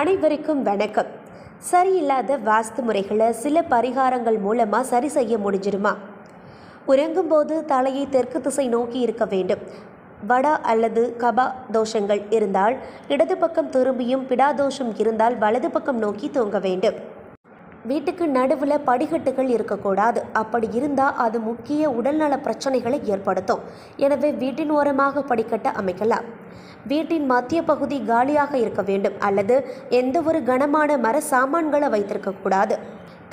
அனைவருக்கும் வணக்கம். சரியில்லாத வாஸ்து முறைகளை சில பரிகாரங்கள் மூலமாக சரி செய்ய முடிஞ்சிருமா? உறங்கும்போது தலையை தெற்கு திசை நோக்கி இருக்க வேண்டும். வடா அல்லது கபா தோஷங்கள் இருந்தால் இடது பக்கம் திரும்பியும் பிடா தோஷம் இருந்தால் வலது பக்கம் நோக்கி தூங்க வேண்டும். வீட்டுக்கு நடுவில் படிக்கட்டுகள் இருக்கக்கூடாது. அப்படி இருந்தால் அது முக்கிய உடல்நல பிரச்சனைகளை ஏற்படுத்தும். எனவே வீட்டின் ஓரமாக படிக்கட்டை அமைக்கலாம். வீட்டின் மத்திய பகுதி காலியாக இருக்க வேண்டும். அல்லது எந்த ஒரு கனமான மர சாமான்களை வைத்திருக்கக்கூடாது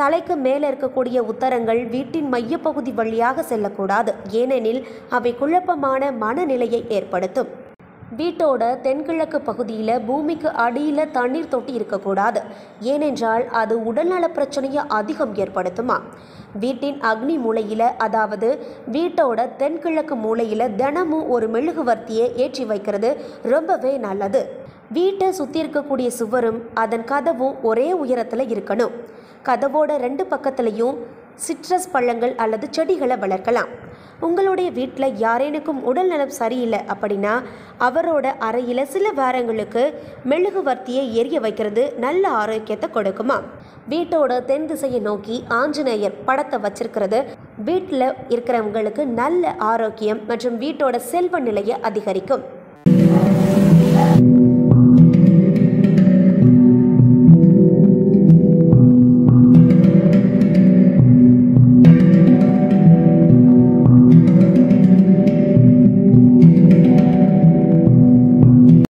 தலைக்கு மேலே இருக்கக்கூடிய உத்தரங்கள் வீட்டின் மையப்பகுதி வழியாக செல்லக்கூடாது. ஏனெனில் அவை குழப்பமான மனநிலையை ஏற்படுத்தும். வீட்டோட தென்கிழக்கு பகுதியில் பூமிக்கு அடியில் தண்ணீர் தொட்டி இருக்கக்கூடாது. ஏனென்றால் அது உடல்நல பிரச்சனையை அதிகம் ஏற்படுத்துமா? வீட்டின் அக்னி மூலையில் அதாவது வீட்டோட தென்கிழக்கு மூலையில் தினமும் ஒரு மெழுகுவர்த்தியை ஏற்றி வைக்கிறது ரொம்பவே நல்லது. வீட்டை சுற்றி இருக்கக்கூடிய சுவரும் அதன் கதவும் ஒரே உயரத்தில் இருக்கணும். கதவோட ரெண்டு பக்கத்துலேயும் சிட்ரஸ் பழங்கள் அல்லது செடிகளை வளர்க்கலாம். உங்களுடைய வீட்டில் யாரேனுக்கும் உடல் நலம் சரியில்லை அப்படின்னா அவரோட அறையில் சில வாரங்களுக்கு மெழுகுவர்த்தியை எரிய வைக்கிறது நல்ல ஆரோக்கியத்தை கொடுக்குமா? வீட்டோட தென் திசையை நோக்கி ஆஞ்சநேயர் படத்தை வச்சிருக்கிறது. வீட்டில் இருக்கிறவங்களுக்கு நல்ல ஆரோக்கியம் மற்றும் வீட்டோட செல்வ நிலையை அதிகரிக்கும்.